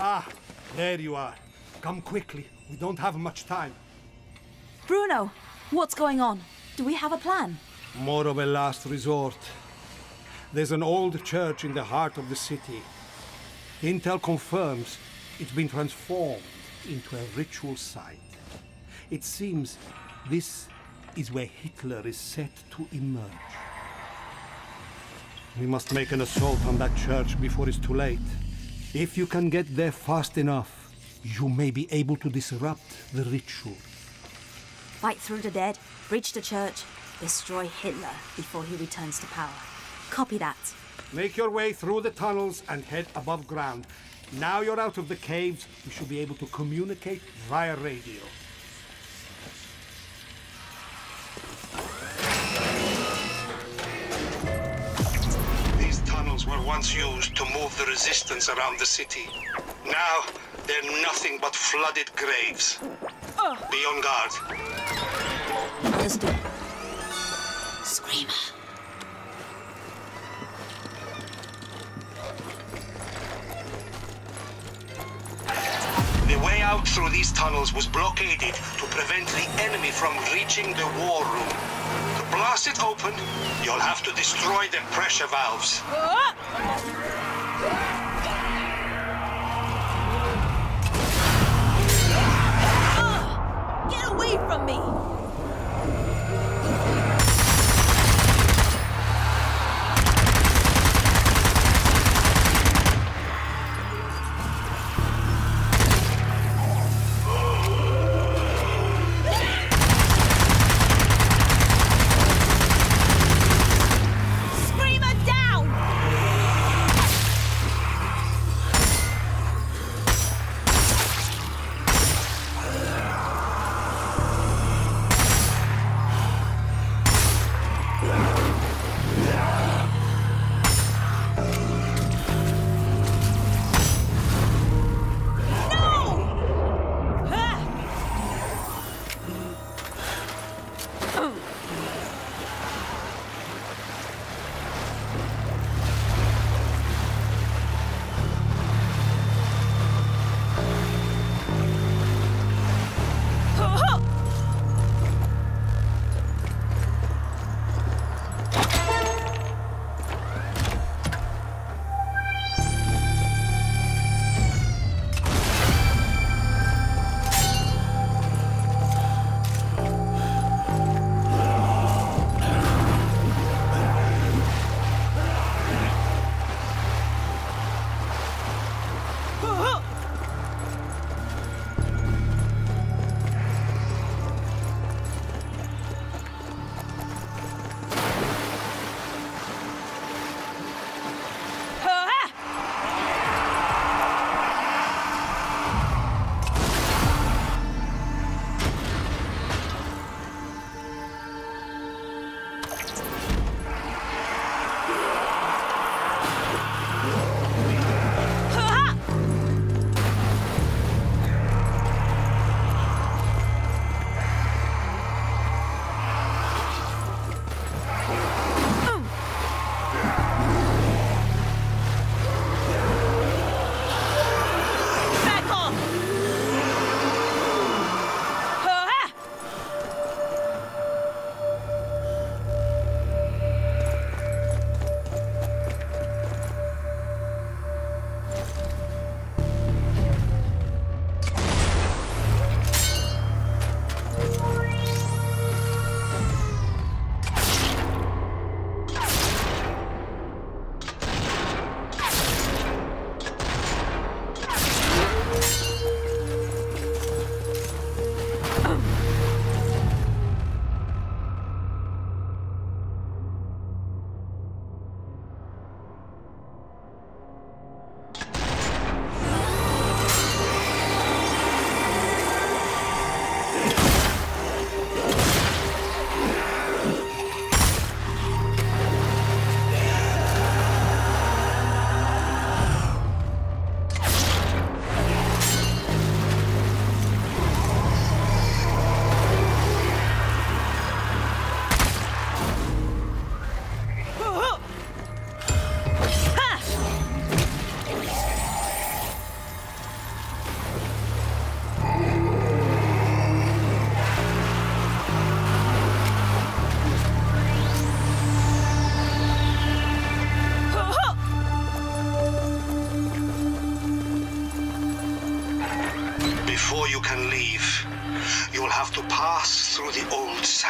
Ah, there you are. Come quickly. We don't have much time. Bruno, what's going on? Do we have a plan? More of a last resort. There's an old church in the heart of the city. Intel confirms it's been transformed into a ritual site. It seems this is where Hitler is set to emerge. We must make an assault on that church before it's too late. If you can get there fast enough, you may be able to disrupt the ritual. Fight through the dead, breach the church, destroy Hitler before he returns to power. Copy that. Make your way through the tunnels and head above ground. Now you're out of the caves, you should be able to communicate via radio. Once used to move the resistance around the city. Now, they're nothing but flooded graves. Be on guard. Understood. Screamer. The way out through these tunnels was blockaded to prevent the enemy from reaching the war room. To blast it open, you'll have to destroy the pressure valves. Get away from me!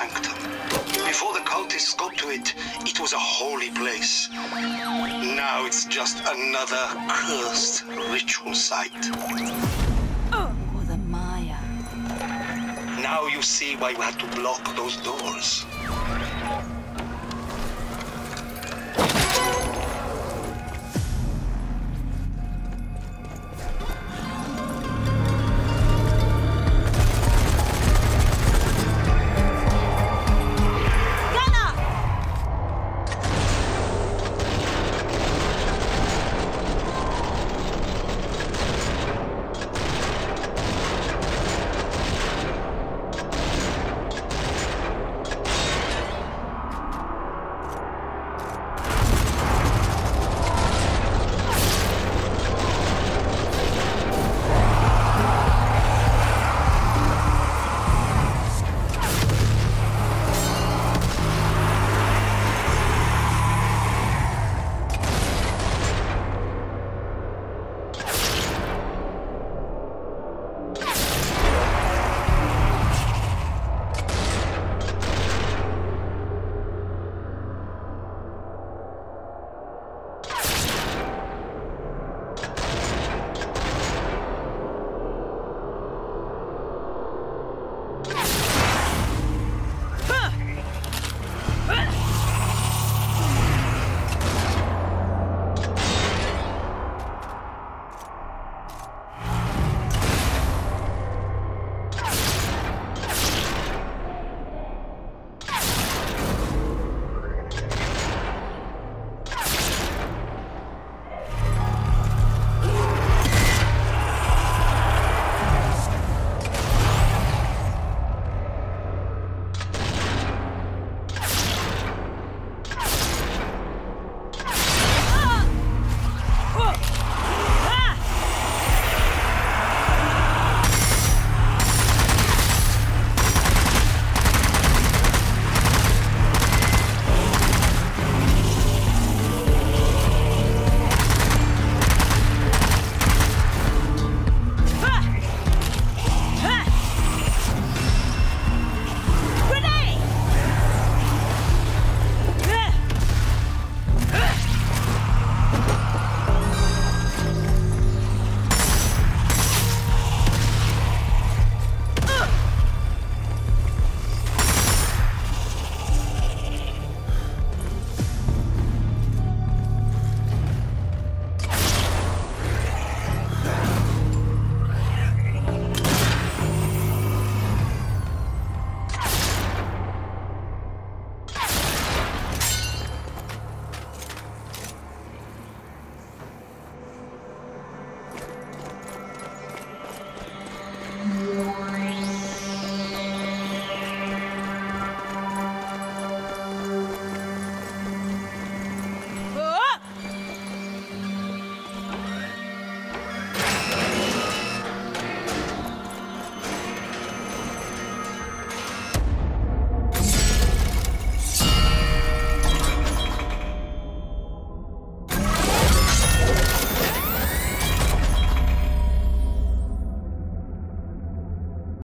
Sanctum. Before the cultists got to it, it was a holy place. Now it's just another cursed ritual site. Or the Maya. Now you see why we had to block those doors.